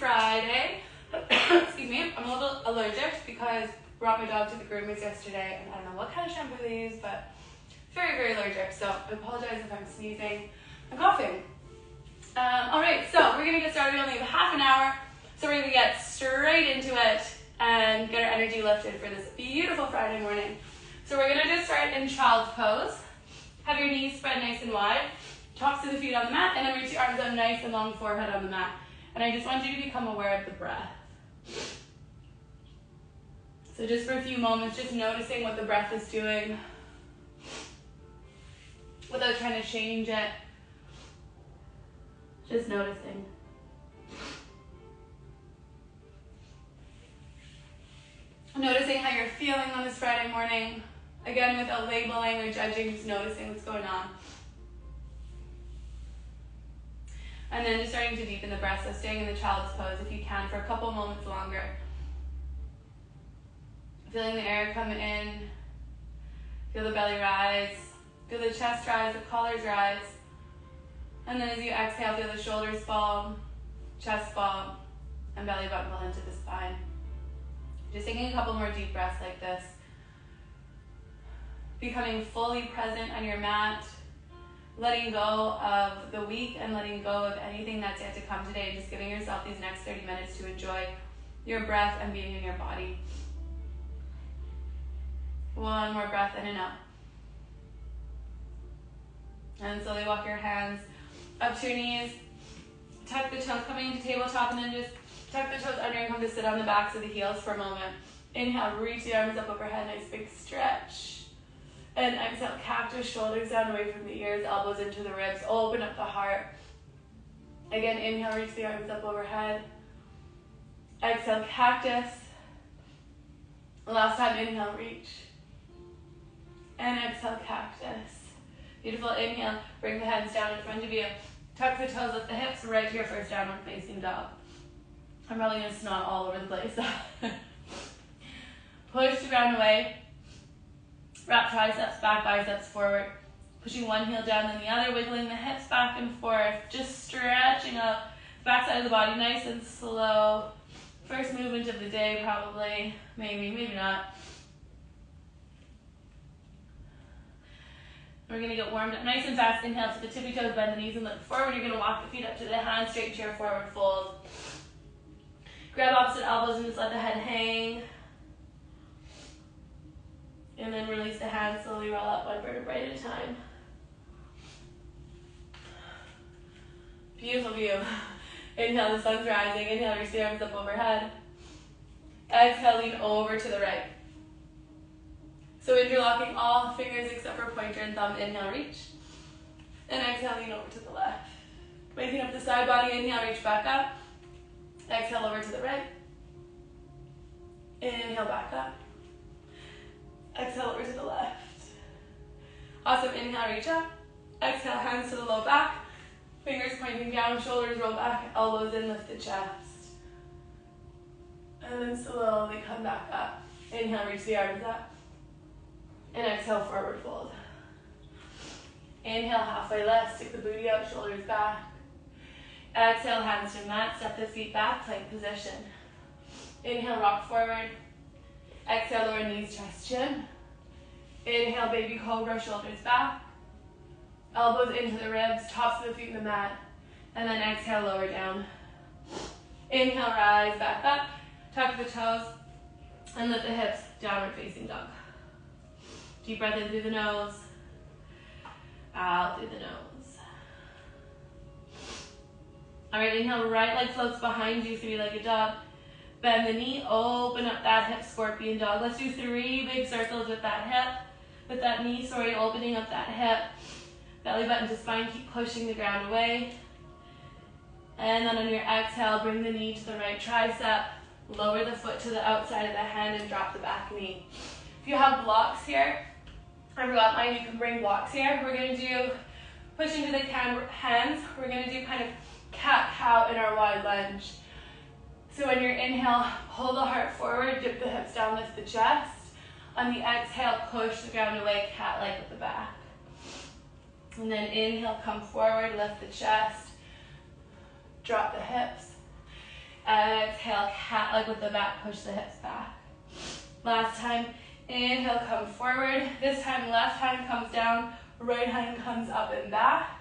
Friday. Excuse me, I'm a little allergic because brought my dog to the groomers yesterday and I don't know what kind of shampoo they use, but very, very allergic. So I apologize if I'm sneezing and coughing. Um, all right, so we're gonna get started. We only have half an hour, so we're gonna get straight into it and get our energy lifted for this beautiful Friday morning. So we're gonna just start in child's pose. Have your knees spread nice and wide. Tops of the feet on the mat, and then reach your arms up nice and long forehead on the mat. And I just want you to become aware of the breath. So just for a few moments, just noticing what the breath is doing without trying to change it. Just noticing. Noticing how you're feeling on this Friday morning. Again, without labeling or judging, just noticing what's going on. And then just starting to deepen the breath, so staying in the child's pose if you can for a couple moments longer. Feeling the air come in, feel the belly rise, feel the chest rise, the collars rise. And then as you exhale, feel the shoulders fall, chest fall, and belly button pull into the spine. Just taking a couple more deep breaths like this. Becoming fully present on your mat, letting go of the week and letting go of anything that's yet to come today, and just giving yourself these next 30 minutes to enjoy your breath and being in your body. One more breath in and out. And slowly walk your hands up to your knees. Tuck the toes coming into tabletop and then just tuck the toes under and come to sit on the backs of the heels for a moment. Inhale, reach the arms up overhead, nice big stretch. And exhale, cactus, shoulders down away from the ears, elbows into the ribs. Open up the heart. Again, inhale, reach the arms up overhead. Exhale, cactus. Last time, inhale, reach. And exhale, cactus. Beautiful. Inhale, bring the hands down in front of you. Tuck the toes, lift the hips right to your first downward facing dog. I'm probably to snot all over the place. Push the ground away. Wrap triceps back, biceps forward. Pushing one heel down, then the other, wiggling the hips back and forth. Just stretching up back side of the body, nice and slow. First movement of the day, probably. Maybe, maybe not. We're gonna get warmed up nice and fast. Inhale to the tippy toes, bend the knees and look forward. You're gonna walk the feet up to the hands, straight chair forward fold. Grab opposite elbows and just let the head hang. And then release the hands, slowly roll up one vertebrae at a time. Beautiful view. Inhale, the sun's rising. Inhale, reach the arms up overhead. Exhale, lean over to the right. So interlocking all fingers except for pointer and thumb. Inhale, reach. And exhale, lean over to the left. Waking up the side body. Inhale, reach back up. Exhale over to the right. Inhale, back up. Exhale over to the left. Awesome. Inhale, reach up. Exhale, hands to the low back. Fingers pointing down, shoulders roll back, elbows in, lift the chest. And then slowly come back up. Inhale, reach the arms up. And exhale, forward fold. Inhale, halfway left, stick the booty out, shoulders back. Exhale, hands to mat, step the feet back, plank position. Inhale, rock forward. Exhale, lower knees, chest, chin. Inhale, baby cobra, shoulders back. Elbows into the ribs, tops of the feet in the mat. And then exhale, lower down. Inhale, rise back up. Tuck the toes and lift the hips, downward facing dog. Deep breath in through the nose, out through the nose. All right, inhale, right leg floats behind you, three-legged dog. Bend the knee, open up that hip, scorpion dog. Let's do three big circles with that hip, with that knee, sorry, opening up that hip. Belly button to spine, keep pushing the ground away. And then on your exhale, bring the knee to the right tricep, lower the foot to the outside of the hand and drop the back knee. If you have blocks here, I forgot mine, you can bring blocks here. We're gonna do, push into the hands, we're gonna do kind of cat-cow in our wide lunge. So when you're inhale, pull the heart forward, dip the hips down, lift the chest. On the exhale, push the ground away, cat-like with the back. And then inhale, come forward, lift the chest, drop the hips. Exhale, cat leg with the back, push the hips back. Last time, inhale, come forward. This time, left hand comes down, right hand comes up and back.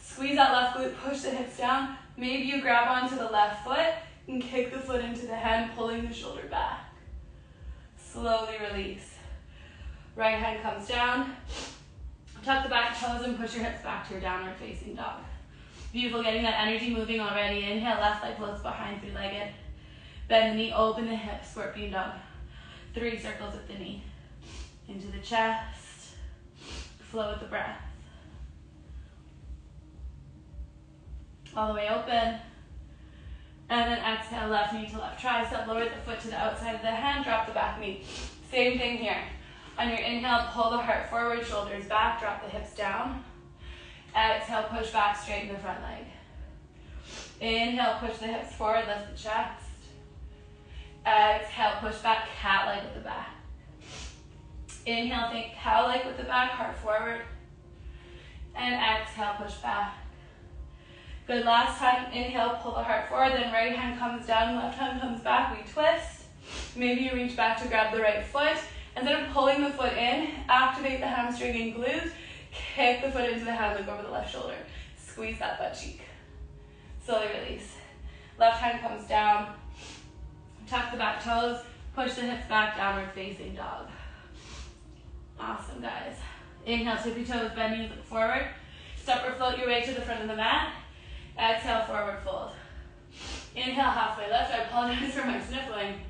Squeeze that left glute, push the hips down. Maybe you grab onto the left foot and kick the foot into the hand, pulling the shoulder back. Slowly release. Right hand comes down. Tuck the back toes and push your hips back to your downward facing dog. Beautiful, getting that energy moving already. Inhale, left leg floats behind, three-legged. Bend the knee, open the hips, scorpion dog. Three circles with the knee. Into the chest. Flow with the breath. All the way open. And then exhale, left knee to left tricep. Lower the foot to the outside of the hand. Drop the back knee. Same thing here. On your inhale, pull the heart forward, shoulders back, drop the hips down. Exhale, push back, straighten the front leg. Inhale, push the hips forward, lift the chest. Exhale, push back, cat leg with the back. Inhale, think cow leg with the back, heart forward. And exhale, push back. Good, last time, inhale, pull the heart forward, then right hand comes down, left hand comes back, we twist. Maybe you reach back to grab the right foot. Instead of pulling the foot in, activate the hamstring and glutes, kick the foot into the hand, look over the left shoulder. Squeeze that butt cheek. Slowly release. Left hand comes down, tuck the back toes, push the hips back, downward facing dog. Awesome, guys. Inhale, tippy toes, bend knees, look forward. Step or float your way to the front of the mat. Exhale, forward fold. Inhale, halfway lift. I apologize for my sniffling.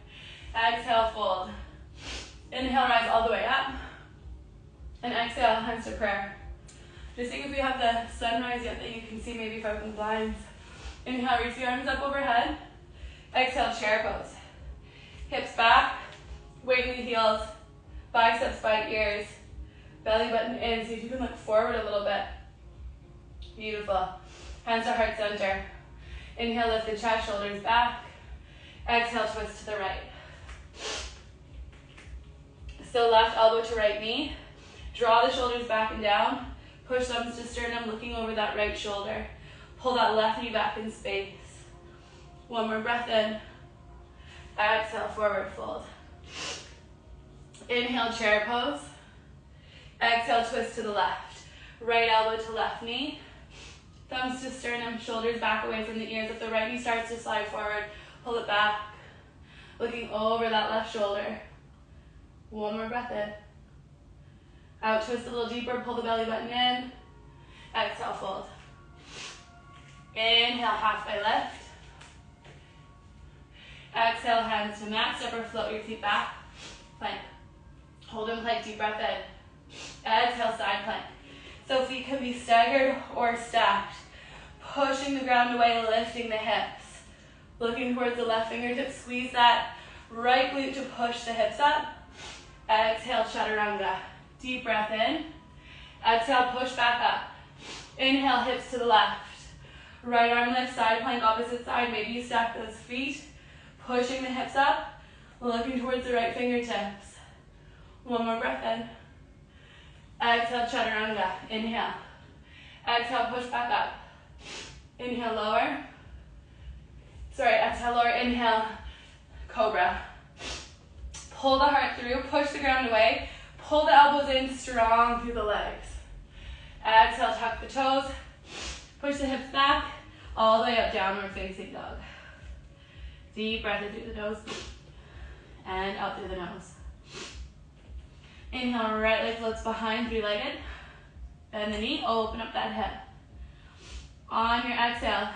Exhale, fold. Inhale, rise all the way up. And exhale, hands to prayer. Just think if we have the sunrise yet that you can see maybe from the blinds. Inhale, reach the arms up overhead. Exhale, chair pose. Hips back, weight in the heels, biceps by ears, belly button in. See if you can look forward a little bit. Beautiful. Hands to heart center. Inhale, lift the chest, shoulders back. Exhale, twist to the right. So left elbow to right knee. Draw the shoulders back and down. Push thumbs to sternum, looking over that right shoulder. Pull that left knee back in space. One more breath in. Exhale, forward fold. Inhale, chair pose. Exhale, twist to the left. Right elbow to left knee. Thumbs to sternum, shoulders back away from the ears. If the right knee starts to slide forward, pull it back. Looking over that left shoulder. One more breath in. Out, twist a little deeper, pull the belly button in. Exhale, fold. Inhale, halfway lift. Exhale, hands to mat, step or float your feet back. Plank. Hold in plank, deep breath in. Exhale, side plank. So feet can be staggered or stacked. Pushing the ground away, lifting the hips. Looking towards the left fingertips, squeeze that right glute to push the hips up. Exhale, chaturanga. Deep breath in. Exhale, push back up. Inhale, hips to the left. Right arm lift, side plank, opposite side. Maybe you stack those feet. Pushing the hips up. Looking towards the right fingertips. One more breath in. Exhale, chaturanga. Inhale. Exhale, push back up. Inhale, lower. Sorry, exhale, lower. Inhale, cobra. Pull the heart through, push the ground away. Pull the elbows in strong through the legs. Exhale, tuck the toes. Push the hips back, all the way up, downward facing dog. Deep breath in through the nose and out through the nose. Inhale, right leg floats behind, three-legged. Bend the knee, oh, open up that hip. On your exhale,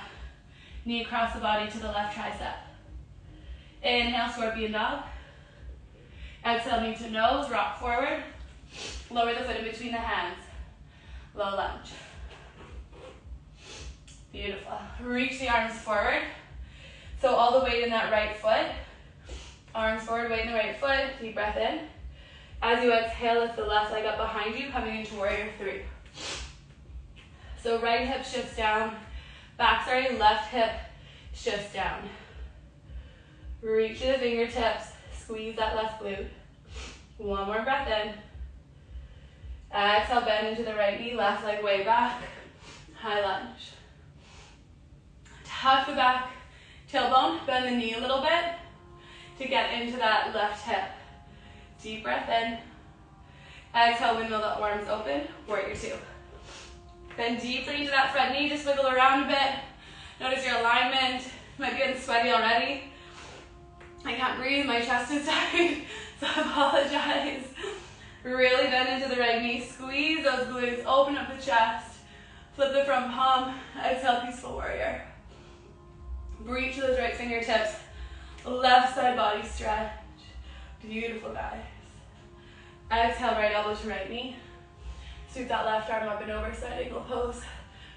knee across the body to the left tricep. Inhale, scorpion dog. Exhale, knee to nose, rock forward. Lower the foot in between the hands. Low lunge. Beautiful. Reach the arms forward. So all the weight in that right foot. Arms forward, weight in the right foot. Deep breath in. As you exhale, lift the left leg up behind you, coming into warrior three. So right hip shifts down. Back, sorry, left hip shifts down. Reach to the fingertips. Squeeze that left glute. One more breath in. Exhale, bend into the right knee, left leg way back. High lunge. Tuck the back Tailbone, bend the knee a little bit to get into that left hip. Deep breath in. Exhale, windmill the arms open, warrior two. Bend deeply into that front knee, just wiggle around a bit. Notice your alignment. Might be getting sweaty already. I can't breathe, my chest is tight, so I apologize. Really bend into the right knee, squeeze those glutes, open up the chest, flip the front palm, exhale, peaceful warrior. Reach those right fingertips, left side body stretch. Beautiful, guys. Exhale, right elbow to right knee. Sweep that left arm up and over, side angle pose.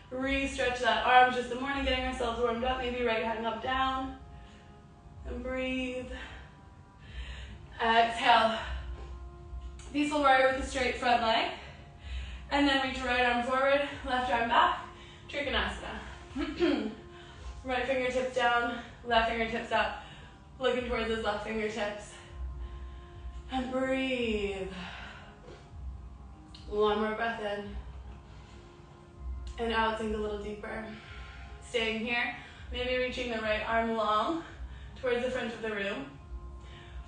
Re-stretch that arm, just the morning, getting ourselves warmed up. Maybe right hand up, down. And breathe. Exhale. Peaceful warrior with a straight front leg. And then reach right arm forward, left arm back. Trikonasana. right fingertips down, left fingertips up. Looking towards those left fingertips. And breathe. One more breath in. And out, sink a little deeper. Staying here. Maybe reaching the right arm long towards the front of the room.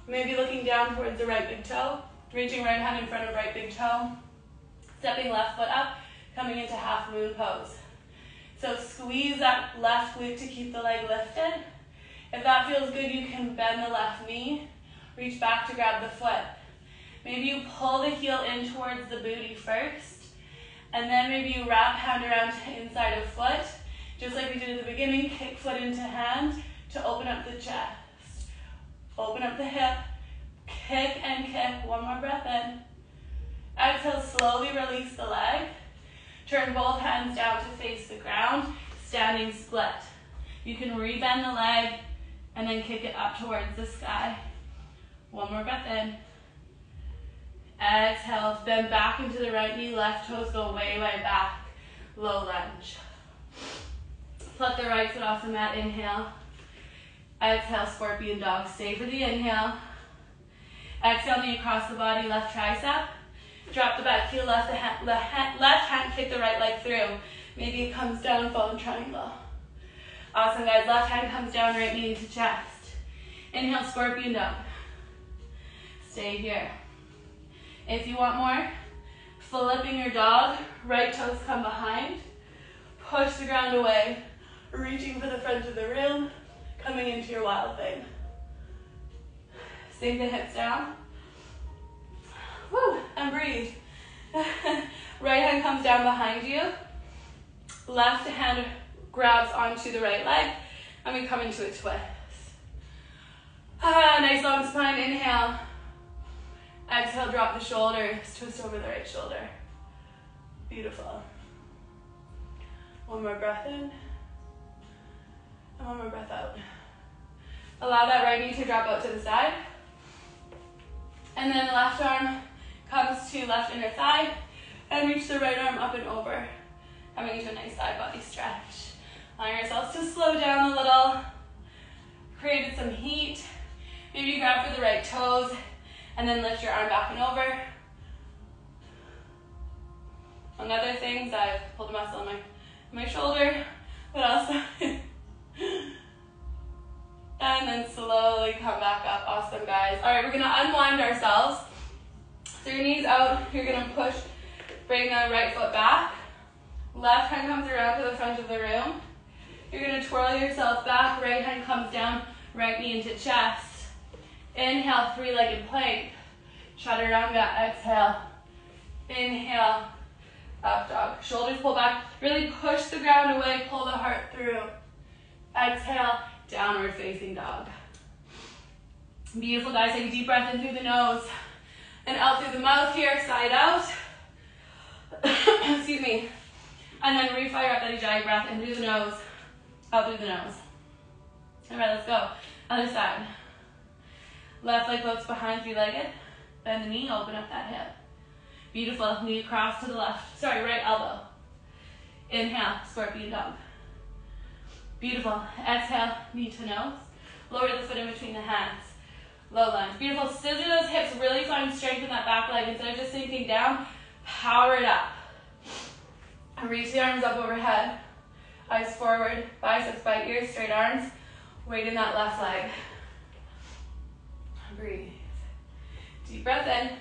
Maybe looking down towards the right big toe. Reaching right hand in front of right big toe. Stepping left foot up, coming into half moon pose. So squeeze that left glute to keep the leg lifted. If that feels good, you can bend the left knee. Reach back to grab the foot. Maybe you pull the heel in towards the booty first, and then maybe you wrap hand around to inside of foot, just like we did at the beginning, kick foot into hand to open up the chest. Open up the hip, kick and kick, one more breath in. Exhale, slowly release the leg. Turn both hands down to face the ground, standing split. You can rebend the leg and then kick it up towards the sky. One more breath in. Exhale, bend back into the right knee, left toes go way, way back. Low lunge. Flip the right foot off the mat, inhale. Exhale, scorpion dog. Stay for the inhale. Exhale, knee across the body, left tricep. Drop the back heel, left, the hand, left, hand, left hand, kick the right leg through. Maybe it comes down, fallen triangle. Awesome, guys. Left hand comes down, right knee to chest. Inhale, scorpion dog. Stay here. If you want more, flipping your dog, right toes come behind, push the ground away, reaching for the front of the room, coming into your wild thing. Sink the hips down. Woo, and breathe. right hand comes down behind you. Left hand grabs onto the right leg, and we come into a twist. Ah, nice long spine, inhale. Exhale, drop the shoulders, twist over the right shoulder. Beautiful. One more breath in. And one more breath out. Allow that right knee to drop out to the side. And then the left arm comes to left inner thigh. And reach the right arm up and over. Coming into a nice side body stretch. Allowing yourselves to slow down a little. Created some heat. Maybe grab for the right toes and then lift your arm back and over. Among other things, I've pulled a muscle in my, my shoulder. but also, and then slowly come back up. Awesome, guys. All right, we're gonna unwind ourselves. So your knees out, you're gonna push, bring the right foot back. Left hand comes around to the front of the room. You're gonna twirl yourself back, right hand comes down, right knee into chest. Inhale, three-legged plank. Chaturanga, exhale. Inhale, up dog. Shoulders pull back. Really push the ground away, pull the heart through. Exhale, downward facing dog. Beautiful, guys. Take a deep breath in through the nose and out through the mouth here, side out. Excuse me. And then refire up that ujjayi breath in through the nose, out through the nose. All right, let's go. Other side. Left leg goes behind, three-legged. Bend the knee, open up that hip. Beautiful. Knee across to the left. Sorry, right elbow. Inhale, scorpion dog. Beautiful. Exhale, knee to nose. Lower the foot in between the hands. Low lunge. Beautiful. Scissor those hips. Really find strength in that back leg. Instead of just sinking down, power it up. And Reach the arms up overhead. Eyes forward. Biceps by ears. Straight arms. Weight in that left leg. Breathe. Deep breath in.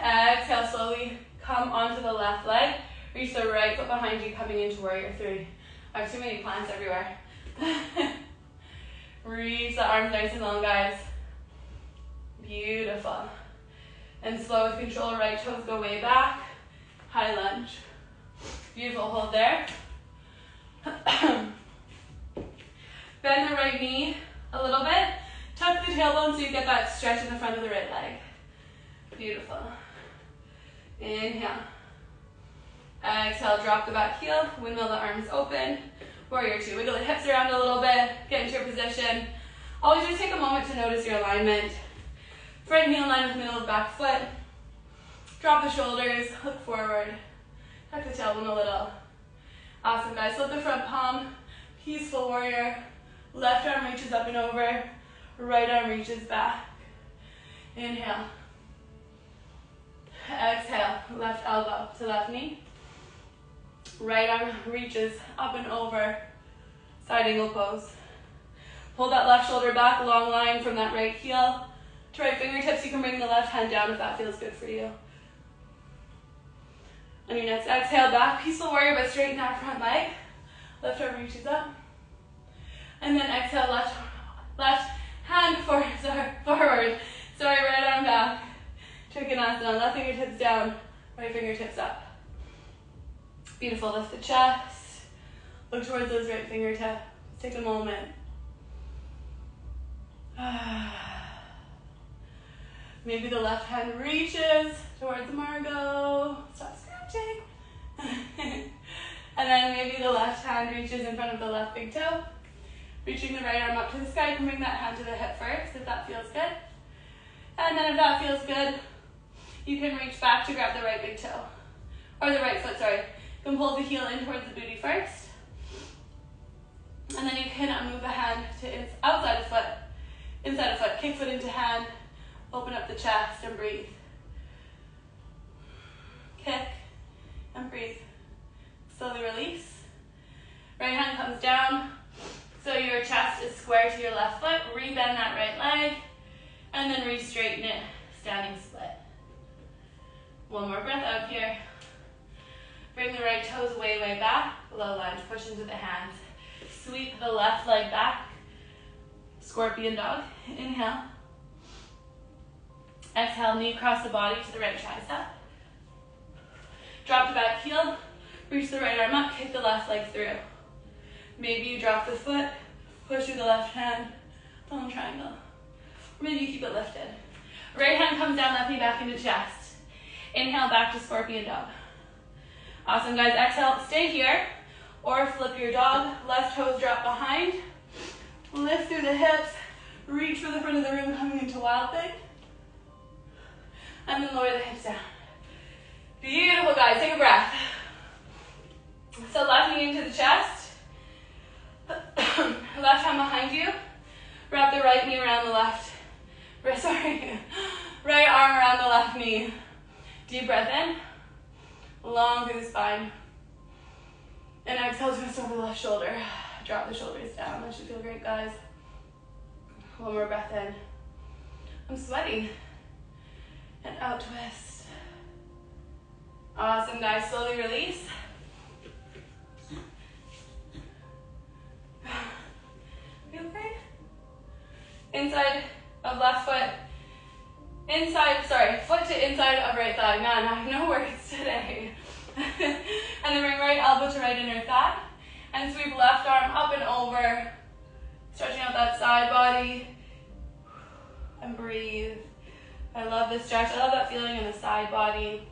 Exhale, slowly come onto the left leg. Reach the right foot behind you, coming into warrior three. I have too many plants everywhere. Reach the arms nice and long, guys. Beautiful. And slow with control, right toes go way back. High lunge. Beautiful, hold there. Bend the right knee a little bit. Tuck the tailbone so you get that stretch in the front of the right leg. Beautiful. Inhale. Exhale, drop the back heel, windmill the arms open. Warrior two, wiggle the hips around a little bit, get into your position. Always just take a moment to notice your alignment. Front heel line with middle of back foot. Drop the shoulders, look forward. Tuck the tailbone a little. Awesome, guys. Flip the front palm, peaceful warrior. Left arm reaches up and over, right arm reaches back. Inhale. Exhale, left elbow to left knee. Right arm reaches up and over, side angle pose. Pull that left shoulder back, long line from that right heel to right fingertips. You can bring the left hand down if that feels good for you. On your next exhale, back, peaceful warrior, but straighten that front leg. Left arm reaches up. And then exhale, left, left hand forward, sorry, forward. Sorry, right arm back. Trikonasana, left fingertips down, right fingertips up. Beautiful, lift the chest. Look towards those right fingertips. Take a moment. Maybe the left hand reaches towards Margot. Stop scratching. and then maybe the left hand reaches in front of the left big toe. Reaching the right arm up to the sky, you can bring that hand to the hip first if that feels good. And then if that feels good, you can reach back to grab the right big toe. Or the right foot, sorry. You can pull the heel in towards the booty first. And then you can move the hand to outside the foot, inside the foot, kick foot into hand, open up the chest and breathe. Kick and breathe. Slowly release. Right hand comes down, so your chest is square to your left foot. Rebend that right leg, and then re-straighten it, standing split. One more breath out here. Bring the right toes way, way back. Low lunge, push into the hands. Sweep the left leg back. Scorpion dog. Inhale. Exhale, knee across the body to the right tricep. Drop the back heel. Reach the right arm up, kick the left leg through. Maybe you drop the foot, push through the left hand, fallen triangle. Or maybe you keep it lifted. Right hand comes down, left knee back into chest. Inhale back to scorpion dog. Awesome, guys. Exhale, stay here. Or flip your dog. Left toes drop behind. Lift through the hips. Reach for the front of the room, coming into wild thing. And then lower the hips down. Beautiful, guys. Take a breath. So left knee into the chest. left hand behind you. Wrap the right knee around the left. Sorry. Right arm around the left knee. Deep breath in. Long through the spine. And exhale, twist over the left shoulder. Drop the shoulders down. That should feel great, guys. One more breath in. I'm sweating. And out twist. Awesome, guys. Slowly release. Feel great? Inside of left foot. Inside, sorry, foot to inside of right thigh. Man, I have no words today. and then bring right elbow to right inner thigh. And sweep left arm up and over. Stretching out that side body. And breathe. I love this stretch. I love that feeling in the side body.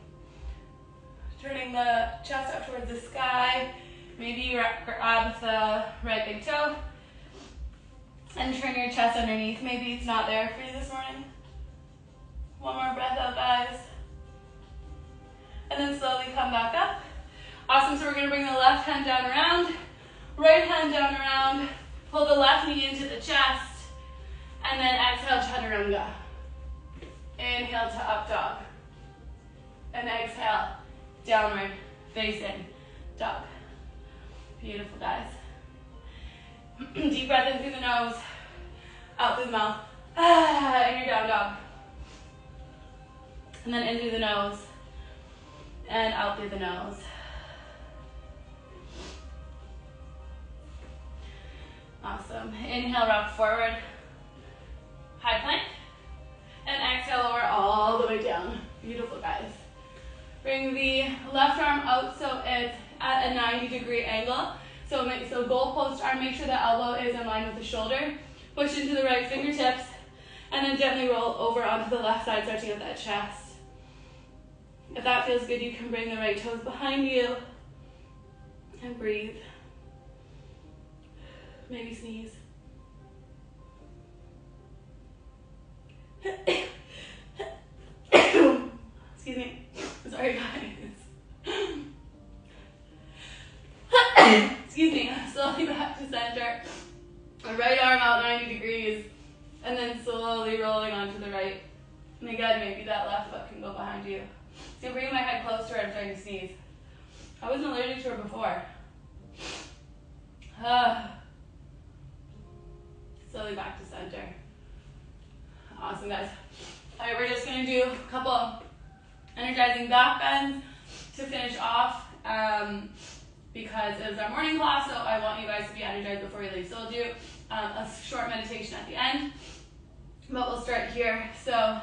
Turning the chest up towards the sky. Maybe you grab uh, the right big toe and turn your chest underneath. Maybe it's not there for you this morning. One more breath out, guys. And then slowly come back up. Awesome, so we're gonna bring the left hand down around, right hand down around, pull the left knee into the chest, and then exhale, chaturanga. Inhale to up dog. And exhale, downward facing dog. Beautiful, guys. Deep breath in through the nose, out through the mouth. Ah, and your down dog. And then in through the nose and out through the nose. Awesome. Inhale, rock forward. High plank. And exhale, lower all the way down. Beautiful, guys. Bring the left arm out so it's at a 90 degree angle. So make so goal post arm, make sure the elbow is in line with the shoulder. Push into the right fingertips and then gently roll over onto the left side, starting at that chest. If that feels good, you can bring the right toes behind you and breathe. Maybe sneeze. Excuse me. Sorry, guys. Excuse me. Slowly back to center. right arm out 90 degrees. And then slowly rolling onto the right. And again, maybe that left foot can go behind you. So I'm bringing my head close to her. I'm trying to sneeze. I wasn't allergic to her before. Uh, slowly back to center. Awesome, guys. All right, we're just gonna do a couple energizing back bends to finish off um, because it was our morning class, so I want you guys to be energized before we leave. So we'll do um, a short meditation at the end, but we'll start here. So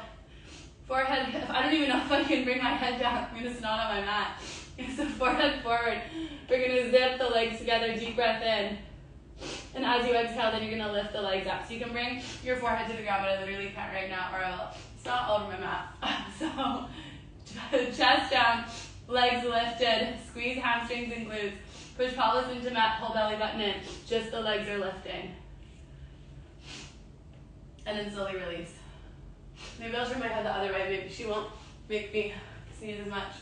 forehead, I don't even know if I can bring my head down. I'm gonna snot on my mat. So forehead forward. We're gonna zip the legs together, deep breath in. And as you exhale, then you're gonna lift the legs up. So you can bring your forehead to the ground, but I literally can't right now, or I'll snot all over my mat. so chest down, legs lifted, squeeze hamstrings and glutes. Push pelvis into mat, pull belly button in. Just the legs are lifting. And then slowly release. Maybe I'll turn my head the other way. Maybe she won't make me sneeze as much.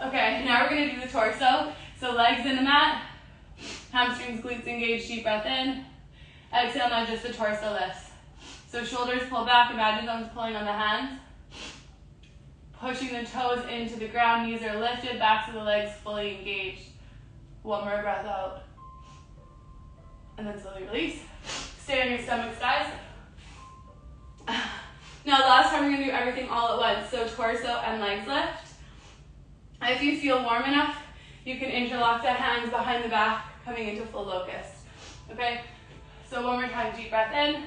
Okay, now we're gonna do the torso. So legs in the mat, hamstrings, glutes engaged, deep breath in. Exhale, now just the torso lifts. So shoulders pull back, imagine thumbs pulling on the hands. Pushing the toes into the ground, knees are lifted, backs of the legs fully engaged. One more breath out. And then slowly release. Stay on your stomachs, guys. Now, last time we're gonna do everything all at once. So torso and legs lift. If you feel warm enough, you can interlock the hands behind the back, coming into full locust. Okay? So one more time, deep breath in.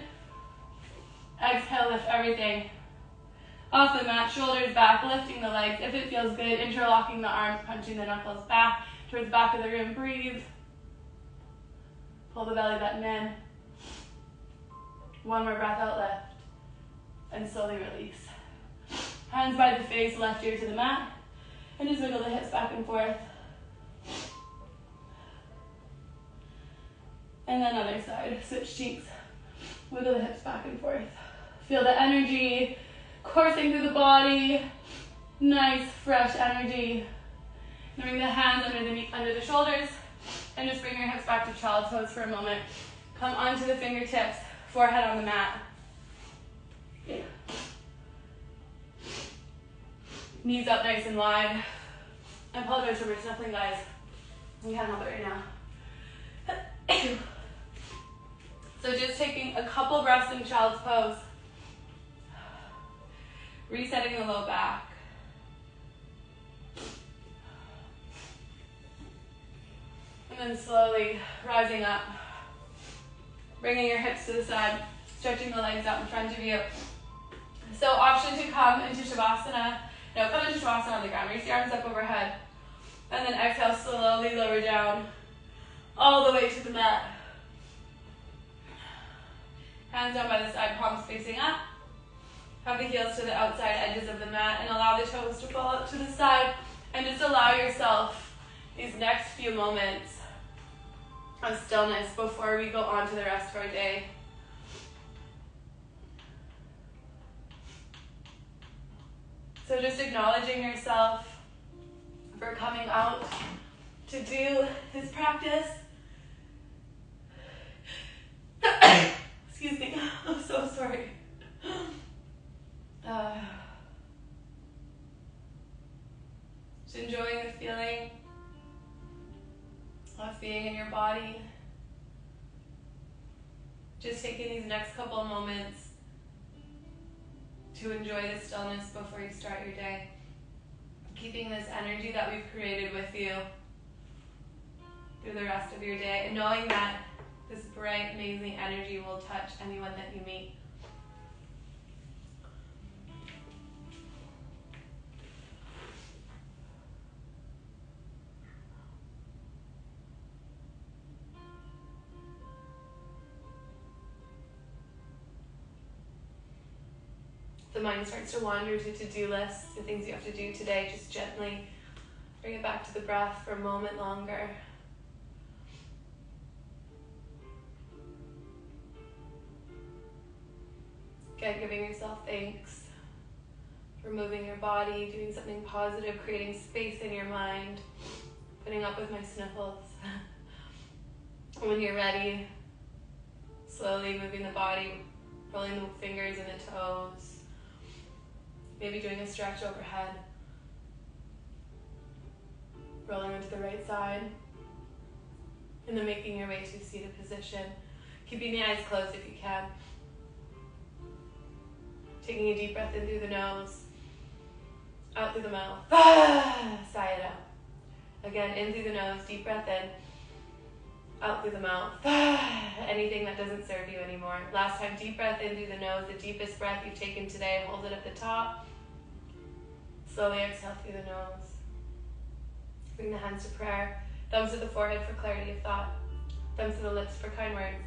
Exhale, lift everything off the mat, shoulders back, lifting the legs. If it feels good, interlocking the arms, punching the knuckles back towards the back of the room. Breathe. Pull the belly button in. One more breath out, lift. And slowly release. Hands by the face, left ear to the mat. And just wiggle the hips back and forth. And then other side, switch cheeks. Wiggle the hips back and forth. Feel the energy coursing through the body. Nice, fresh energy. bring the hands under the, under the shoulders. And just bring your hips back to child's pose for a moment. Come onto the fingertips, forehead on the mat. Knees up nice and wide. I apologize for my snuffling, guys. We can't help it right now. so just taking a couple breaths in child's pose. Resetting the low back. And then slowly rising up. Bringing your hips to the side, stretching the legs out in front of you. So option to come into Shavasana. No, come into Shavasana on the ground. Reach the arms up overhead. And then exhale, slowly lower down. All the way to the mat. Hands down by the side, palms facing up. Have the heels to the outside edges of the mat and allow the toes to fall out to the side. And just allow yourself these next few moments of stillness before we go on to the rest of our day. So just acknowledging yourself for coming out to do this practice. Excuse me, I'm so sorry. Uh, just enjoying the feeling of being in your body. just taking these next couple of moments to enjoy the stillness before you start your day. Keeping this energy that we've created with you through the rest of your day and knowing that this bright, amazing energy will touch anyone that you meet. The mind starts to wander to to-do lists, the things you have to do today, just gently bring it back to the breath for a moment longer. Again, giving yourself thanks for moving your body, doing something positive, creating space in your mind, putting up with my sniffles. when you're ready, slowly moving the body, rolling the fingers and the toes, maybe doing a stretch overhead, rolling onto the right side, and then making your way to seated position, keeping the eyes closed if you can. Taking a deep breath in through the nose, out through the mouth. Sigh it out. Again, in through the nose, deep breath in, out through the mouth. Anything that doesn't serve you anymore. Last time, deep breath in through the nose, the deepest breath you've taken today. Hold it at the top. Slowly exhale through the nose. Bring the hands to prayer. Thumbs to the forehead for clarity of thought. Thumbs to the lips for kind words.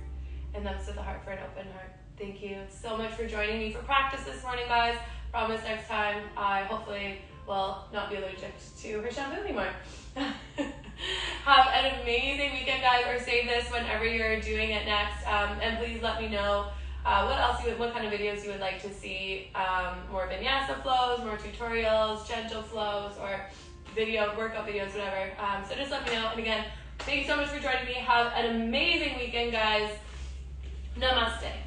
And thumbs to the heart for an open heart. Thank you so much for joining me for practice this morning, guys. Promise next time I hopefully will not be allergic to her shampoo anymore. Have an amazing weekend, guys, or save this whenever you're doing it next. Um, and please let me know uh, what else you would, what kind of videos you would like to see. Um, more vinyasa flows, more tutorials, gentle flows, or video workout videos, whatever. Um, so just let me know. And again, thank you so much for joining me. Have an amazing weekend, guys. Namaste.